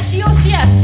よしよしや